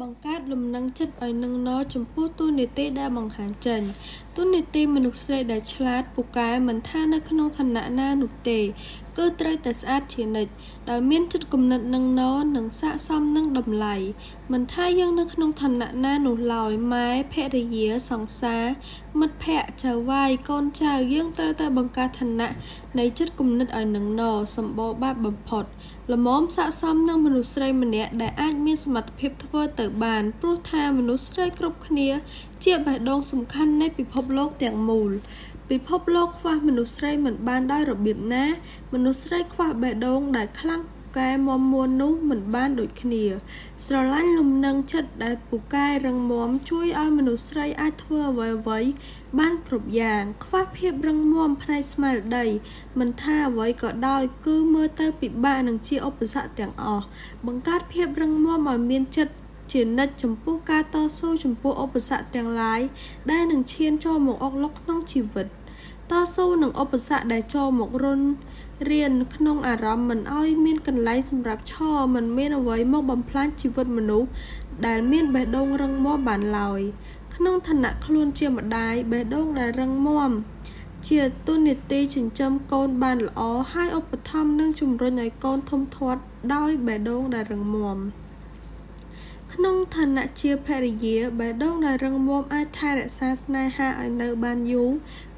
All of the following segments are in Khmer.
បង្កើតលំនឹងចិត្តឲ្យនឹងណចំពោះទូនីតិដែលបង្ហាញចេញទូនីតិមនុស្សស្រីដែលឆ្លាតពូកែមិនថានៅក្នុងឋានៈណានោះទេ គឺត្រូវតែស្អាតជានិច្ចដោយមានចិត្តគំនិតនឹងណនិងស័កសមនឹងតម្លៃមិនថាយើងនៅក្នុងឋានៈណានោះឡើយម៉ែភរិយាសង្សារ មិត្តភ័ក្តិចៅវាយកូនចៅយើងត្រូវតែបង្កើតឋានៈនៃចិត្តគំនិតឲ្យនឹងណសម្បូរបែបបំផុតល្មមស័កសមនឹងមនុស្សស្រីម្នាក់ដែលអាចមានសមត្ថភាពធ្វើទៅបានព្រោះថាមនុស្សស្រីគ្រប់គ្នា ជាបេះដូងសំខាន់នៃពិភពលោកទាំងមូលពិភពលោកខ្វះមនុស្សស្រីមិនបានដោយរបៀបណា មនុស្សស្រីខ្វះបេះដូងដែលខ្លាំងកែមមមួននោះមិនបានដូចគ្នា ស្រឡាញ់លំនឹងចិត្តដែលពូកែរឹងមាំជួយឲ្យមនុស្សស្រីអាចធ្វើអ្វីអ្វីបានគ្រប់យ៉ាង ខ្វះភាពរឹងមាំផ្នែកស្មារតីមិនថាអ្វីក៏ដោយគឺមើលទៅពិបាកនឹងជាឧបសគ្គទាំងអស់បង្កើតភាពរឹងមាំឲ្យមានចិត្ត ជានិច្ចចំពោះការតស៊ូចំពោះឧបសគ្គទាំងឡាយដែលនឹងឈានចូលមកអុកលុកក្នុងជីវិតតស៊ូនឹងឧបសគ្គដែលចូលមករុនរៀនក្នុងអារម្មណ៍មិនឲ្យមានកន្លែងសម្រាប់ឈរមិនមានអ្វីមកបំផ្លាញជីវិតមនុស្សដែលមានបេះដូងរឹងមាំបានឡើយក្នុងឋានៈខ្លួនជាម្ដាយបេះដូងដែលរឹងមាំជាទុននីតិចិញ្ចឹមកូនបានល្អហើយឧបត្ថម្ភនិងជំរុញឲ្យកូនធំធាត់ដោយបេះដូងដែលរឹងមាំ ក្នុងឋានៈជាភរិយាបេះដូងដែលរឹងមាំអាចថែរក្សាស្នេហាឲ្យនៅបានយូរ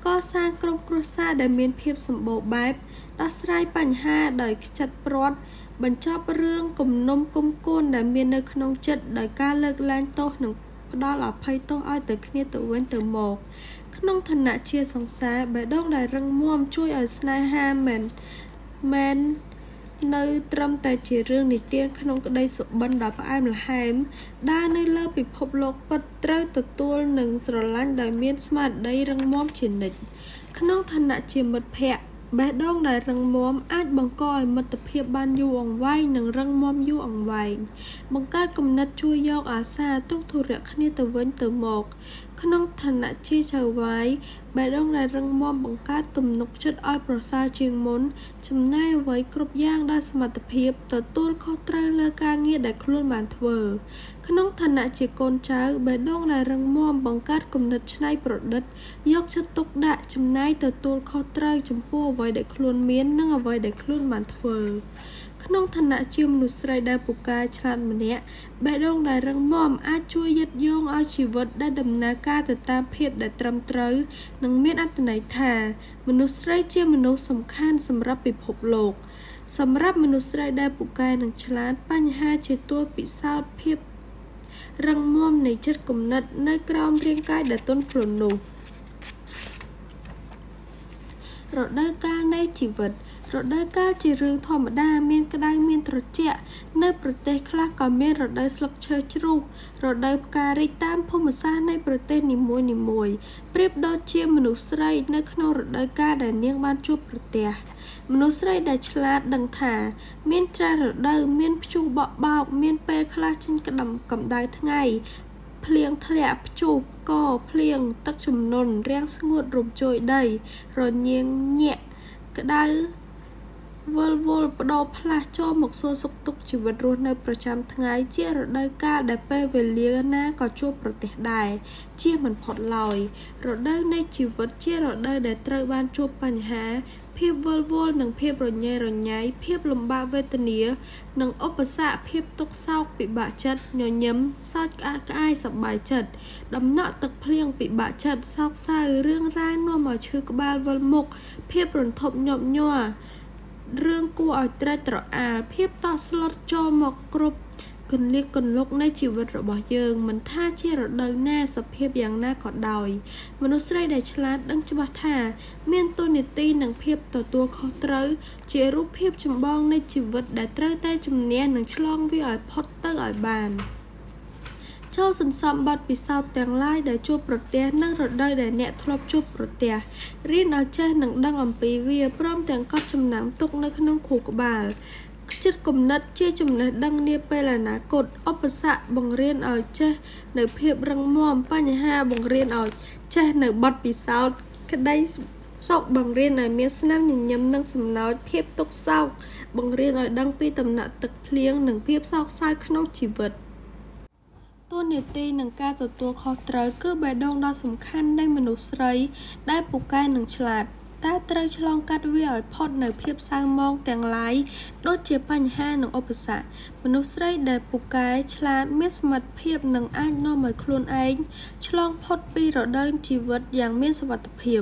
កសាងក្រុមគ្រួសារដែលមានភាពសម្បូរបែបដោះស្រាយបញ្ហាដោយខ្ចិតព្រាត់បញ្ចប់រឿងគំនុំគុំគួនដែលមាននៅក្នុងចិត្តដោយការលើកលែងទោសនិងផ្ដល់អភ័យទោសឲ្យទៅគ្នាទៅវិញទៅមកក្នុងឋានៈជាសង្សារបេះដូងដែលរឹងមាំជួយឲ្យស្នេហាមិនមែន នៅត្រឹមតែជារឿងនិទានក្នុងក្តីសុបិនដ៏ផ្អែមល្ហែមដើរនៅលើពិភពលោកពិតត្រូវទទួលនឹងស្រឡាញ់ដោយមានស្មារតីរឹងមាំជានិច្ចក្នុងឋានៈជាមិត្តភ័ក្តិបេះដូងដែលរឹងមាំអាចបង្កឲ្យមិត្តភាពបានយូរអង្វែងនិងរឹងមាំយូរអង្វែងបង្កើតគំនិតជួយយកអាសាទុកធុរៈគ្នាទៅវិញទៅមកក្នុងឋានៈជាចៅវាយបេះដូងដែលរឹងមាំបង្កើតទំនុកចិត្តឲ្យប្រសើរជាងមុន ចំណាយអ្វីគ្រប់យ៉ាងដោយសមត្ថភាពទទួលខុសត្រូវលើការងារដែលខ្លួនបានធ្វើ ក្នុងឋានៈជាកូនចៅបេះដូងដែលរឹងមាំបង្កើតគំនិតច្នៃប្រឌិត យកចិត្តទុកដាក់ចំណាយទទួលខុសត្រូវចំពោះអ្វីដែលខ្លួនមាន និងអ្វីដែលខ្លួនបានធ្វើ ក្នុងឋានៈជាមនុស្សស្រីដែលពូកែឆ្លាតម្នាក់បេះដូងដែលរឹងមាំអាចជួយយឹតយោងឲ្យជីវិតដែលដំណើរការទៅតាមភាពដែលត្រឹមត្រូវនិងមានអត្ថន័យថា មនុស្សស្រីជាមនុស្សសំខាន់សម្រាប់ពិភពលោក សម្រាប់មនុស្សស្រីដែលពូកែនិងឆ្លាតបញ្ហាជាទួលពិសោធន៍ភាពរឹងមាំនៃចិត្តគំនិតនៅក្រោមរាងកាយដែលទន់ភ្លន់នោះរដូវកាលនៃជីវិត រដូវកាលជារឿងធម្មតាមានក្តៅមានត្រជាក់នៅប្រទេសខ្លះក៏មានរដូវស្លឹកឈើជ្រុះរដូវផ្ការីកតាមភូមិសាស្ត្រនៃប្រទេសនីមួយនីមួយប្រៀបដូចជាមនុស្សស្រីនៅក្នុងរដូវកាលដែលនាងបានជួបប្រទះមនុស្សស្រីដែលឆ្លាតដឹងថា មានច្រើនរដូវមានព្យុះបក់បោក មានពេលខ្លះចេញក្តាំកម្ដៅថ្ងៃភ្លៀងធ្លាក់ព្យុះកភ្លៀងទឹកជំនន់រាំងស្ងួតរំជយដី រញៀងញាក់ក្តៅ វល់វល់បដោផ្លាស់ចូលមកសួរសុខទុក្ខជីវិតរស់នៅប្រចាំថ្ងៃជារដូវកាលដែលពេលវេលាណាក៏ជួបប្រទះដែរជាមិនផុតឡើយរដូវនៃជីវិតជារដូវដែលត្រូវបានជួបបញ្ហា ភាពវល់វល់និងភាពរញ៉េរញ៉ៃភាពលំបាកវេទនា និងឧបសគ្គភាពទុក្ខសោកពិបាកចិត្តញញឹមសោចក្អាកក្អាយសប្បាយចិត្តដំណក់ទឹកភ្លៀងពិបាកចិត្តសោកសៅរឿងរ៉ាវនាំឲ្យឈឺក្បាលវិលមុខភាពរន្ធប់ញាប់ញ័រ រឿងគួរឲ្យត្រេកត្រអាលភាពតក់ស្លុតចូលមកគ្រប់គន្លៀកគន្លុកនៃជីវិតរបស់យើងមិនថាជារដូវណាសភាពយ៉ាងណាក៏ដោយ មនុស្សស្រីដែលឆ្លាតដឹងច្បាស់ថា មានទូនីតិនិងភាពទទួលខុសត្រូវ ជារូបភាពចម្បងនៃជីវិតដែលត្រូវតែជំនះនិងឆ្លងវាឲ្យផុតទៅឲ្យបាន។ ចូលសន្សំបទពិសោធន៍ទាំងឡាយដែលជួបប្រទះនិងរដូវដែលអ្នកធ្លាប់ជួបប្រទះរៀនឲ្យចេះនិងដឹងអំពីវាព្រមទាំងកត់ចំណាំទុកនៅក្នុងខួរក្បាលចិត្តគំនិតជាចំណេះដឹងនាពេលអនាគតឧបសគ្គបង្រៀនឲ្យចេះនៅភាពរឹងមាំបញ្ហាបង្រៀនឲ្យចេះនៅបទពិសោធន៍ក្តីសុខបង្រៀនឲ្យមានស្នាមញញឹមនិងសំណោចភាពទុកសោកបង្រៀនឲ្យដឹងពីដំណាក់ទឹកភ្លៀងនិងភាពសោកសៅក្នុងជីវិត តួនាទីនិងការទទួលខុសត្រូវគឺបេះដូងដ៏សំខាន់នៃមនុស្សស្រី ដែលពូកែនិងឆ្លាតតែត្រូវឆ្លងកាត់វាឲ្យផុតនៅភាពសៅហ្មងទាំងឡាយដូចជាបញ្ហានិងឧបសគ្គមនុស្សស្រីដែលពូកែឆ្លាតមានសមត្ថភាពនិងអាចនាំឲ្យខ្លួនឯងឆ្លងផុតពីរដូវជីវិតយ៉ាងមានសុវត្ថិភាព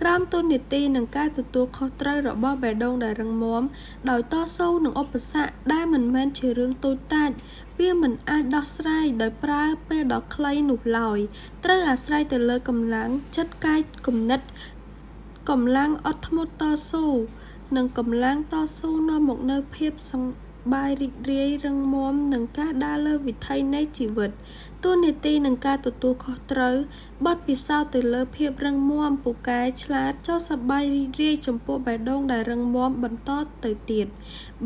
ក្រោមទូនីតិនិងការទទួលខុសត្រូវរបស់បេះដូងដែលរឹងមាំដោយតស៊ូនឹងឧបសគ្គដែលមិនមែនជារឿងតូចតាច វាមិនអាចដោះស្រាយដោយប្រើពេលដ៏ខ្លីនោះឡើយត្រូវអាស្រ័យទៅលើកម្លាំងចិត្តកាយគំនិតកម្លាំងអត់ធ្មត់តស៊ូនិងកម្លាំងតស៊ូនាំមកនូវភាពសង្បាយរីករាយរឹងមាំនឹងការដើរលើវិថីនៃជីវិតទួនាទីនឹងការទទួលខុសត្រូវបទពិសោធន៍ទៅលើភាពរឹងមាំពូកែឆ្លាតចុះសប្បាយរីករាយចំពោះបេះដូងដែលរឹងមាំបន្តទៅទៀត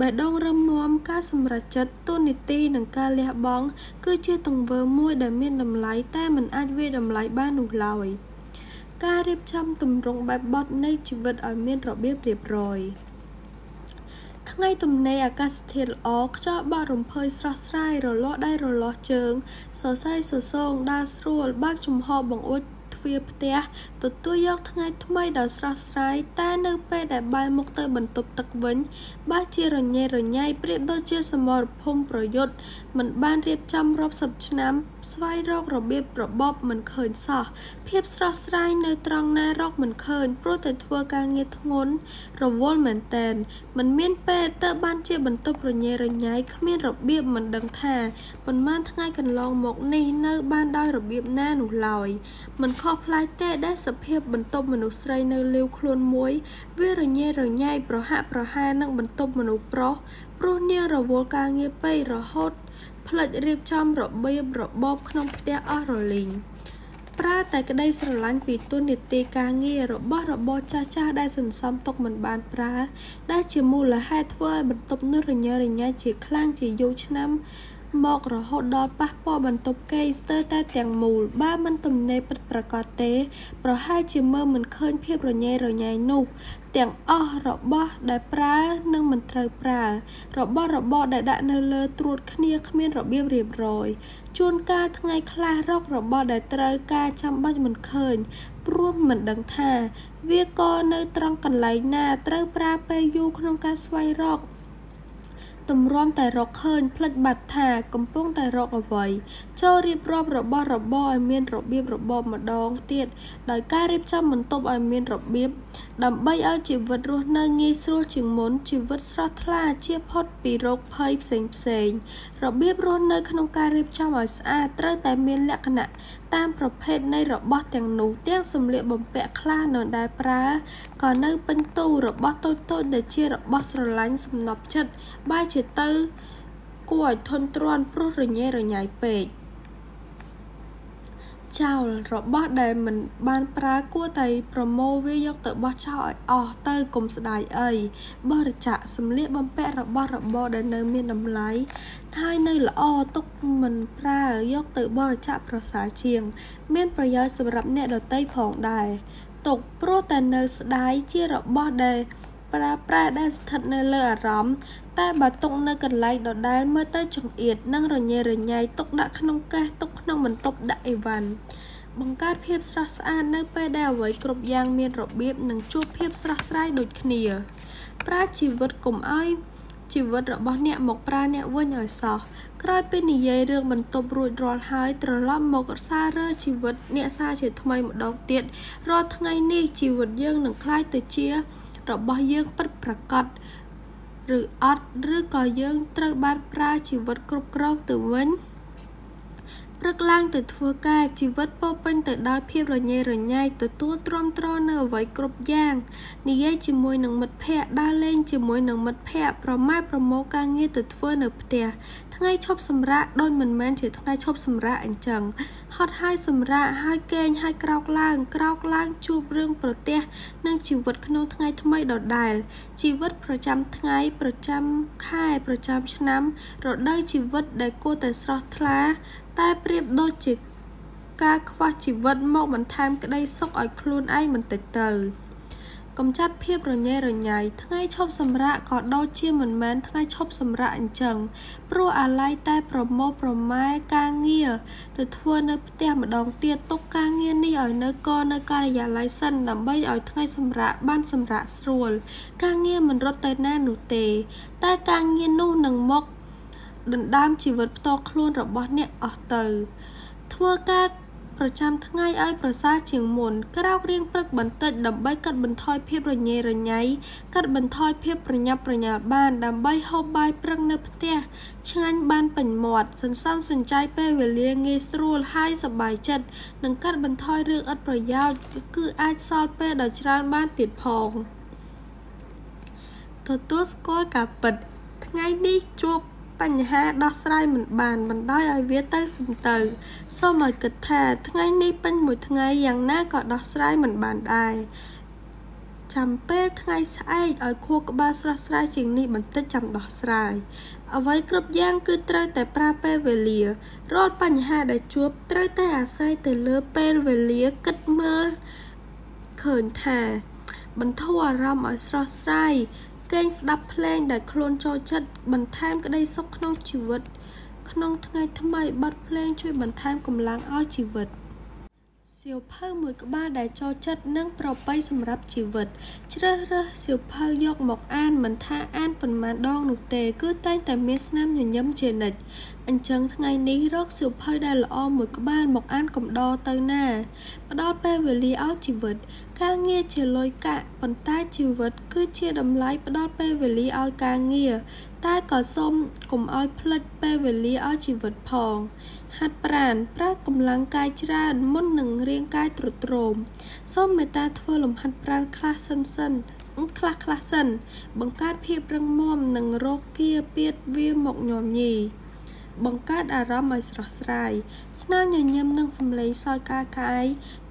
បេះដូងរឹងមាំការសម្រេចចិត្តទួនាទីនិងការលះបង់គឺជាទង្វើមួយដែលមានតម្លៃតែមិនអាចវាយតម្លៃបាននោះឡើយ។ការរៀបចំទម្រង់បែបបទនៃជីវិតឲ្យមានរបៀបរៀបរយ ថ្ងៃទំនេរអាកាសធាតុល្អខ្យល់បក់រំភើយស្រស់ស្រាយរលាស់ដៃរលាស់ជើងសរសៃសសងដើរស្រួលបើកចំហបង្អួច ទ្វារផ្ទះទទួលយកថ្ងៃថ្មីដ៏ស្រស់ស្រាយតែនៅពេលដែលបែរមុខទៅបន្ទប់ទឹកវិញបើជារញ៉េរញ៉ៃប្រៀបដូចជាសមរភូមិប្រយុទ្ធមិនបានរៀបចំរាប់សិបឆ្នាំ ស្វែងរករបៀបរបបមិនឃើញសោះភាពស្រស់ស្រាយនៅត្រង់ណារកមិនឃើញព្រោះតែធ្វើការងារធ្ងន់រវល់មែនតែនមិនមានពេលទៅបានជាបន្ទប់រញ៉េរញ៉ៃគ្មានរបៀបមិនដឹងថាប៉ុន្មានថ្ងៃកន្លងមកនេះនៅបានដោយរបៀបណានោះឡើយមិនខុសប្លែកទេដែលសភាពបន្ទប់មនុស្សស្រីនៅលាវខ្លួនមួយ វារញ៉េរញ៉ៃប្រហាក់ប្រហែលនឹងបន្ទប់មនុស្សប្រុសព្រោះនាងរវល់ការងារពេករហូតផ្លិចរៀបចំរបៀបរបបក្នុងផ្ទះអស់រលីងប្រើតែក្តីស្រឡាញ់ពីទុននីតិការងាររបស់របរចាស់ចាស់ដែលសន្សំទុកមិនបានប្រើដែលជាមូលហេតុធ្វើឲ្យបន្ទប់នោះរញ៉េរញ៉ៃជាខ្លាំងជាយូរឆ្នាំ មករហូតដល់ប៉ះពាល់បន្ទប់គេស្ទើរតែទាំងមូលបើមិនទំនេរពិតប្រាកដទេ ប្រហែលជាមើលមិនឃើញភាពរញ៉េរញ៉ៃនោះ ទាំងអស់របស់ដែលប្រើនិងមិនត្រូវប្រើរបស់របរដែលដាក់នៅលើត្រួតគ្នាគ្មានរបៀបរៀបរយជួនកាលថ្ងៃខ្លះរករបស់ដែលត្រូវការចាំបាច់មិនឃើញព្រោះមិនដឹងថា វាក៏នៅត្រង់កន្លែងណាត្រូវប្រើពេលយូរក្នុងការស្វែងរក ទម្រាំតែរកឃើញផ្លិចបាត់ថាកំពុងតែរកអ្វីចូលរៀបរាប់របស់របរឲ្យមានរបៀបរបបម្ដងទៀតដោយការរៀបចំបន្ទប់ឲ្យមានរបៀបដើម្បីឲ្យជីវិតរស់នៅងាយស្រួលជាងមុនជីវិតស្រស់ថ្លាជាផុតពីរោគភ័យផ្សេងផ្សេងរបៀបរស់នៅក្នុងការរៀបចំឲ្យស្អាតត្រូវតែមានលក្ខណៈ តាមប្រភេទនៃរបស់ទាំងនោះទាំងសម្លៀកបំពាក់ខ្លះនៅដែលប្រើក៏នៅពេញទូរបស់តូចៗដែលជារបស់ស្រឡាញ់សំណប់ចិត្តបែរជាទៅគួរឲ្យធន់ទ្រាំព្រោះរញ៉េរញ៉ៃពេក ចោលរបស់ដែលមិនបានប្រើគួរតែប្រមូលវាយកទៅបោះចោលឲ្យអស់ទៅកុំស្ដាយអីបរិច្ចាគសម្លៀកបំពាក់របស់របរដែលនៅមានតម្លៃហើយនៅល្អទុកមិនប្រើយកទៅបរិច្ចាគប្រសើរជាង មានប្រយោជន៍សម្រាប់អ្នកដទៃផងដែរទុកព្រោះតែនៅស្ដាយជារបស់ដែលប្រើប្រាស់ដែលស្ថិតនៅលើអារម្មណ៍ តែបើទុកនៅកន្លែងដដែលមើលទៅចង្អៀតនិងរញ៉េរញ៉ៃទុកដាក់ក្នុងកេះទុកក្នុងបន្ទប់ដាក់អីវ៉ាន់បង្កើតភាពស្រស់ស្អាតនៅពេលដែលអ្វីគ្រប់យ៉ាងមានរបៀបនិងជួបភាពស្រស់ស្រាយដូចគ្នាប្រើជីវិតកុំឲ្យជីវិតរបស់អ្នកមកប្រើអ្នកវិញឲ្យសោះក្រោយពីនិយាយរឿងបន្ទប់រួចរាល់ហើយត្រឡប់មកសាររើជីវិតអ្នកសារជាថ្មីម្ដងទៀតរាល់ថ្ងៃនេះជីវិតយើងនឹងคล้ายទៅជារបស់យើងពិតប្រាកដ ឬអត់ឬក៏យើងត្រូវបានប្រើជីវិតគ្រប់គ្រងទៅវិញព្រឹកឡើងទៅធ្វើការជីវិតពោពេញទៅដោយភាពរញ៉េរញ៉ៃទទួលទ្រាំទ្រនៅអ្វីគ្រប់យ៉ាងនិយាយជាមួយនឹងមិត្តភ័ក្តិដើរលេងជាមួយនឹងមិត្តភ័ក្តិប្រម៉ែប្រមូលការងារទៅធ្វើនៅផ្ទះថ្ងៃឈប់សម្រាកដូចមិនមែនជាថ្ងៃឈប់សម្រាកអញ្ចឹងហត់ហើយសម្រាកហើយគេងហើយក្រោកឡើងក្រោកឡើងជួបរឿងប្រទះនិងជីវិតក្នុងថ្ងៃថ្មីដដែលជីវិតប្រចាំថ្ងៃប្រចាំខែប្រចាំឆ្នាំរដូវជីវិតដែលគួរតែស្រស់ថ្លា តែប្រៀបដូចជាការខ្វះជីវិតមកបន្ថែមក្តីសុខឲ្យខ្លួនឯងបន្តិចទៅ កំចាត់ភាពរញ៉េរញ៉ៃថ្ងៃឈប់សម្រាកក៏ដូចជាមិនមែនថ្ងៃឈប់សម្រាកអញ្ចឹងព្រោះអាឡ័យតែប្រមោប្រម៉ែការងារទៅធ្វើនៅផ្ទះម្ដងទៀតទុកការងារនេះឲ្យនៅកនៅការិយាល័យសិនដើម្បីឲ្យថ្ងៃសម្រាកបានសម្រាកស្រួល ការងារមិនរត់ទៅណានោះទេ តែការងារនោះនឹងមកដណ្ដើមជីវិតផ្ទាល់ខ្លួនរបស់អ្នកអស់ទៅធ្វើការ ប្រចាំថ្ងៃឲ្យប្រសើរជាងមុនក្រោករៀងព្រឹកបន្តិចដើម្បីកាត់បន្ថយភាពរញ៉េរញ៉ៃកាត់បន្ថយភាពប្រញាប់ប្រញាល់បានដើម្បីហូបបាយព្រឹកនៅផ្ទះឆ្ងាញ់បានពេញមាត់សន្សំសំចៃពេលវេលាងាយស្រួលហើយសប្បាយចិត្តនិងកាត់បន្ថយរឿងឥតប្រយោជន៍គឺអាចសល់ពេលដ៏ច្រើនបានទៀតផងទទួលស្គាល់ការពិត ថ្ងៃនេះជួប បញ្ហាដោះស្រាយមិនបានបណ្ដោយឲ្យវាទៅសំទៅ សូមឲ្យគិតថាថ្ងៃនេះពេញមួយថ្ងៃយ៉ាងណាក៏ដោះស្រាយមិនបានដែរចាំពេលថ្ងៃស្អែកឲ្យខួរក្បាលស្រស់ស្រាយជាងនេះបន្តិចចាំដោះស្រាយអ្វីគ្រប់យ៉ាងគឺត្រូវតែប្រើពេលវេលារាល់បញ្ហាដែលជួបត្រូវតែអាស្រ័យទៅលើពេលវេលាគិតមើលឃើញថាបន្ធូរអារម្មណ៍ឲ្យស្រស់ស្រាយ គេងស្ដាប់ភ្លេងដែលខ្លួនចូលចិត្តបន្ថែមក្តីសុខក្នុងជីវិត ក្នុងថ្ងៃថ្មីបទភ្លេងជួយបន្ថែមកម្លាំងឲ្យជីវិតសៀ វភៅមួយក្បាលដែលចូលចិត្តនិងប្រពៃសម្រាប់ជីវិត ជ្រើសរើសសៀវភៅយកមកអានមិនថាអានប៉ុន្មានដងនោះទេ គឺតែងតែមានស្នាមញញឹមជានិច្ចអញ្ចឹងថ្ងៃនេះរកសៀវភៅដែលល្អមួយក្បាលមកអានកំដរទៅណាផ្ដល់ពេលវេលាឲ្យជីវិត ការងារជាលុយកាក់ប៉ុន្តែជីវិត គឺជាតម្លៃផ្ដល់ពេលវេលាឲ្យការងារ តែក៏សូមកុំឲ្យភ្លេចពេលវេលាឲ្យជីវិតផង ហាត់ប្រាណប្រើកម្លាំងកាយច្រើនមុននឹងរាងកាយទ្រុឌទ្រោមសូមមេត្តាធ្វើលំហាត់ប្រាណខ្លះសិនសិនខ្លះខ្លះសិន បង្កើតភាពរឹងមាំនិងរកគាពៀតវាមកញោមញី បង្កើតអារម្មណ៍ឲ្យស្រស់ស្រាយស្នាមញញឹមនិងសម្លេងសើចកាកាយ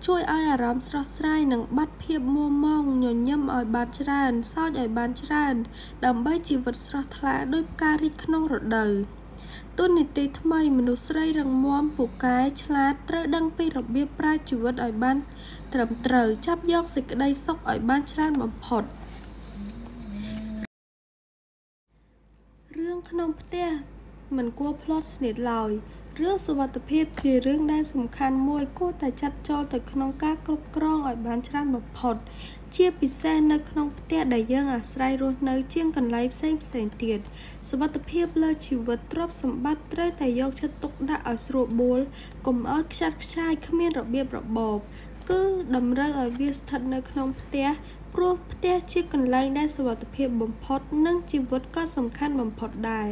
ជួយឲ្យអារម្មណ៍ស្រស់ស្រាយនិងបាត់ភាពមួម៉ងញញឹមឲ្យបានច្រើនសើចឲ្យបានច្រើន ដើម្បីជីវិតស្រស់ថ្លាដោយផ្ការីកក្នុងរដូវទូនីតិថ្មីមនុស្សស្រីរងមាំពូកែឆ្លាតត្រូវដឹងពីរបៀបប្រើជីវិតឲ្យបាន ត្រឹមត្រូវចាប់យកសេចក្តីសុខឲ្យបានច្រើនបំផុតរឿងក្នុងផ្ទះ មិនគួរភ្លាត់ស្នៀតឡើយរឿងសុវត្ថិភាពជារឿងដែលសំខាន់មួយគួរតែចាត់ចូលទៅក្នុងការគ្រប់គ្រងឲ្យបានច្រើនបំផុត ជាពិសេសនៅក្នុងផ្ទះដែលយើងអាស្រ័យរស់នៅ ជាងកន្លែងផ្សេងផ្សេងទៀតសុវត្ថិភាពលើជីវិតទ្រព្យសម្បត្តិត្រូវតែយកចិត្តទុកដាក់ឲ្យស្រួលបួលកុំឲ្យខ្ចាត់ខ្ចាយគ្មានរបៀបរបប គឺតម្រូវឲ្យវាស្ថិតនៅក្នុងផ្ទះព្រោះផ្ទះជាកន្លែងដែលសុវត្ថិភាពបំផុត និងជីវិតក៏សំខាន់បំផុតដែរ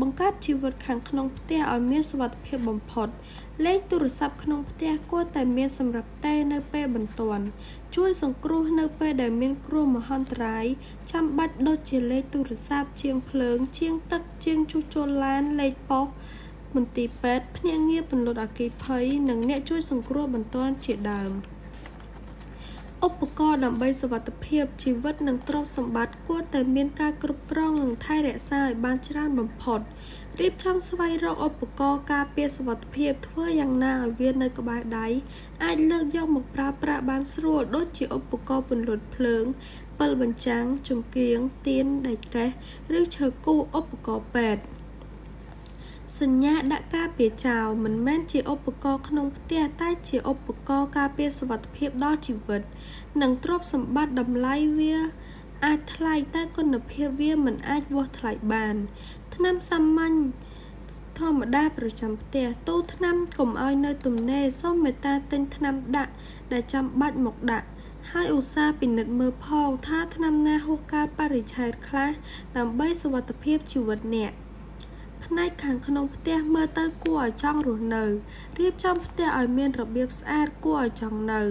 បង្កើតជីវិតខាងក្នុងផ្ទះឲ្យមានសុវត្ថិភាពបំផុត លេខទូរស័ព្ទក្នុងផ្ទះគួរតែមានសម្រាប់តែនៅពេលបន្ទាន់ជួយសង្គ្រោះនៅពេលដែលមានគ្រោះមហន្តរាយចាំបាច់ដូចជាលេខទូរស័ព្ទជាងភ្លើងជាងទឹកជាងជួសជុលឡានលេខប៉ុស្តិ៍ មន្ទីរពេទ្យភ្នាក់ងារពន្លត់អគ្គិភ័យនិងអ្នកជួយសង្គ្រោះបន្ទាន់ជាដើម។ឧបករណ៍ដើម្បីសុវត្ថិភាពជីវិតនិងទ្រព្យសម្បត្តិគួរតែមានការគ្រប់គ្រងនិងថែរក្សាឲ្យបានច្រើនបំផុតរៀបចំស្វែងរកឧបករណ៍ការពារសុវត្ថិភាពធ្វើយ៉ាងណាឲ្យវានៅក្បែរដៃអាចលើកយកមកប្រើប្រាស់បានស្រួលដូចជាឧបករណ៍ពន្លត់ភ្លើងពិលបញ្ចាំង ចង្គៀងទៀនដែកកេះឬឈើគូឧបករណ៍ពេទ្យ សញ្ញាដាក់ការពារចោលមិនមែនជាឧបករណ៍ក្នុងផ្ទះតែជាឧបករណ៍ការពារសុវត្ថិភាពដល់ជីវិត និងទ្រព្យសម្បត្តិតម្លៃវាអាចថ្លៃតែគុណភាពវាមិនអាចវាស់ថ្លៃបានថ្នាំសាមញ្ញធម្មតាប្រចាំផ្ទះទូថ្នាំកុំឲ្យនៅទំនេរសូមមេត្តាទិញថ្នាំដាក់ដែលចាំបាច់មកដាក់ហើយឧស្សាហ៍ពិនិត្យមើលផងថាថ្នាំណាហួសកាលបរិច្ឆេទខ្លះដើម្បីសុវត្ថិភាពជីវិតអ្នក ផ្នែកខាងក្នុងផ្ទះមើលទៅគួរឲ្យចង់រស់នៅរៀបចំផ្ទះឲ្យមានរបៀបស្អាតគួរឲ្យចង់នៅ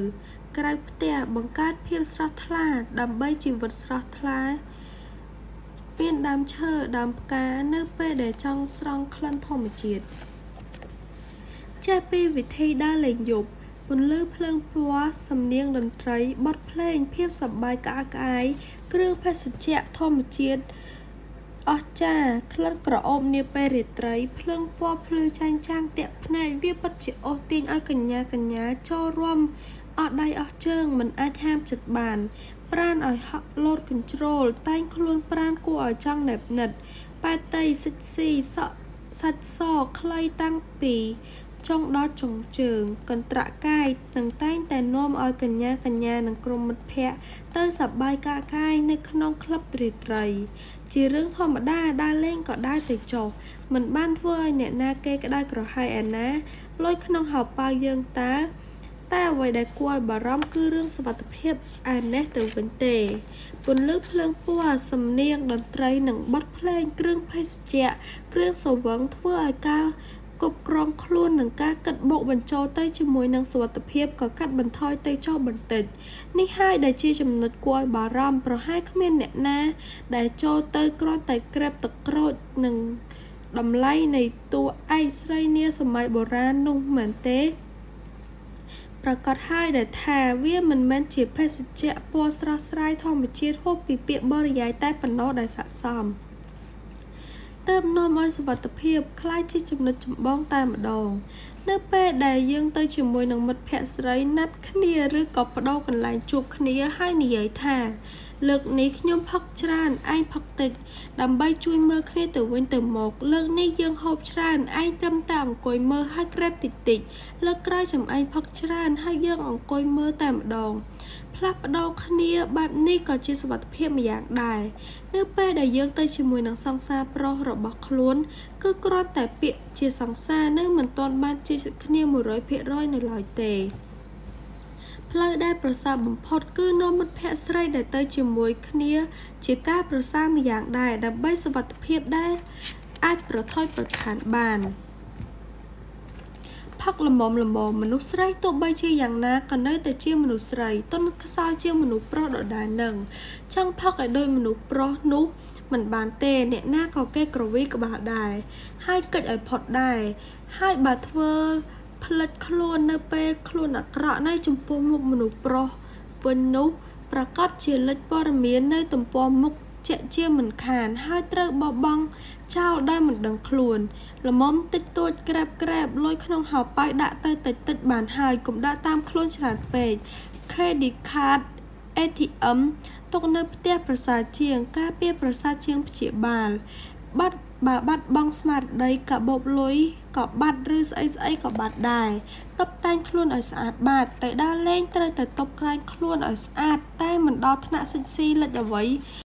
ក្រៅផ្ទះបង្កើតភាពស្រស់ថ្លា ដើម្បីជីវិតស្រស់ថ្លាមានដើមឈើដើមផ្កានៅពេលដែលចង់ស្រង់ក្លិនធម្មជាតិចេះពីវិធីដើរលេងយប់ពន្លឺភ្លើងពណ៌សំនៀងតន្ត្រីបទភ្លេងភាពសប្បាយក្អាកក្អាយគ្រឿងភេសជ្ជៈធម្មជាតិ អស្ចារ្យក្លិនក្រអូបនាពេលរាត្រីភ្លើងពណ៌ភ្លឺចែងចាំងតាក់ភ្នែកវាពិតជាអូសទាញឲ្យកញ្ញាកញ្ញាចូលរួមអស់ដៃអស់ជើងមិនអាចហាមចិត្តបាន ប្រានឲ្យហក់លោតកញ្ជ្រោលតែងខ្លួនប្រានគួរឲ្យចង់ណែបនិតប៉ែតីសិចស៊ីសក់សាច់សខ្លីតាំងពី ចុងដល់ចុងជើង កន្ត្រាក់កាយនឹងតែងតែនាំឲ្យកញ្ញាកញ្ញានិងក្រុមមិត្តភ័ក្តិទៅសប្បាយកាកាយនៅក្នុងក្លឹបរាត្រី ជារឿងធម្មតាដើរលេងក៏ដើរទៅចុះមិនបានធ្វើឲ្យអ្នកណាគេក្តៅក្រហាយឯណាលុយក្នុងហោប៉ៅយើងតើតែអ្វីដែលគួរឲ្យបារម្ភគឺរឿងសុវត្ថិភាពឯនេះទៅវិញទេពន្លឺភ្លើងពណ៌សំនៀងតន្ត្រីនិងបទភ្លេងគ្រឿងភេសជ្ជៈគ្រឿងសង្វឹងធ្វើឲ្យការ គ្រប់គ្រងខ្លួននឹងការកាត់បោកបញ្ចូលទៅជាមួយនឹងសុវត្ថិភាពក៏កាត់បន្ថយទៅចុះបន្តិចនេះហើយដែលជាចំណុចគួរឲ្យបារម្ភប្រហែលគ្មានអ្នកណា ដែលចូលទៅគ្រាន់តែក្រេបទឹកក្រូចនិងតម្លៃនៃតួឯកស្រីនាសម័យបុរាណនោះមែនទេប្រកាសហើយដែលថាវាមិនមែនជាភេសជ្ជៈពណ៌ស្រស់ស្រាយធម្មជាតិហូបពីពាក្យបរិយាយតែប៉ុណ្ណោះដែលស័ក្តិសម។ ទើបនាំឲ្យសុវត្ថិភាពคล้ายជាចំណុចចម្បងតែម្ដងនៅពេលដែលយើងទៅជាមួយនឹងមិត្តភ័ក្តិស្រីណាត់គ្នាឬក៏បដោកន្លែងជួបគ្នាហើយនិយាយថាលើកនេះខ្ញុំផឹកច្រើនឯងផឹកតិចដើម្បីជួយមើលគ្នាទៅវិញទៅមកលើកនេះយើងហូបច្រើនឯងត្រឹមតែអង្គុយមើលហើយក្រេបតិចតិចលើកក្រោយចំឯងផឹកច្រើនហើយយើងអង្គុយមើលតែម្ដង ផ្លាស់ប្ដូរគ្នាបែបនេះក៏ជាសុវត្ថិភាពម្យ៉ាងដែរនៅពេលដែលយើងទៅជាមួយនឹងសង្សារប្រុសរបស់ខ្លួន គឺគ្រាន់តែពាក្យជាសង្សារនៅមិនទាន់បានជាគ្នា100%នៅឡើយទេផ្លូវដែលប្រសើរបំផុតគឺនាំមិត្តភ័ក្តិស្រីដែលទៅជាមួយគ្នា ជាការប្រសើរម្យ៉ាងដែរដើម្បីសុវត្ថិភាពដែលអាចប្រថុយប្រឋានបាន។ ផឹកលំមលំមមនុស្សស្រីទោះបីជាយ៉ាងណាក៏នៅតែជាមនុស្សស្រីទុនខ្សោយជាមនុស្សប្រុសដដែលនឹងចង់ផឹកឲ្យដូចមនុស្សប្រុសនោះមិនបានទេអ្នកណាក៏គេក្រវីក្បាលដែរហើយកិច្ចឲ្យផុតដែរហើយបើធ្វើផ្លិចខ្លួននៅពេលខ្លួនអាក្រក់នៅចំពោះមុខមនុស្សប្រុសវិញនោះប្រកាសជាលេចព័ត៌មាននៅទំព័រមុខ ជាក់ជាមិនខាន ហើយត្រូវបបង់ចោលដោយមិនដឹងខ្លួនល្មមតិចតួចក្រែបក្រែបលុយក្នុងហោប៉ៅដាក់ទៅតិចតិចបានហើយកុំដាក់តាមខ្លួនច្រើនពេក credit card ATM ទុកនៅផ្ទះប្រសើរជាង ការពារប្រសើរជាងព្យាបាលបាត់បើបាត់បង់ស្មារតីកាបូបលុយក៏បាត់ឬស្អីស្អីក៏បាត់ដែរតុបតែងខ្លួនឲ្យស្អាតបាតទៅដើរលេងត្រូវតែតុបក្លែងខ្លួនឲ្យស្អាតតែមិនដល់ថ្នាក់សិចស៊ីលិចអ្វី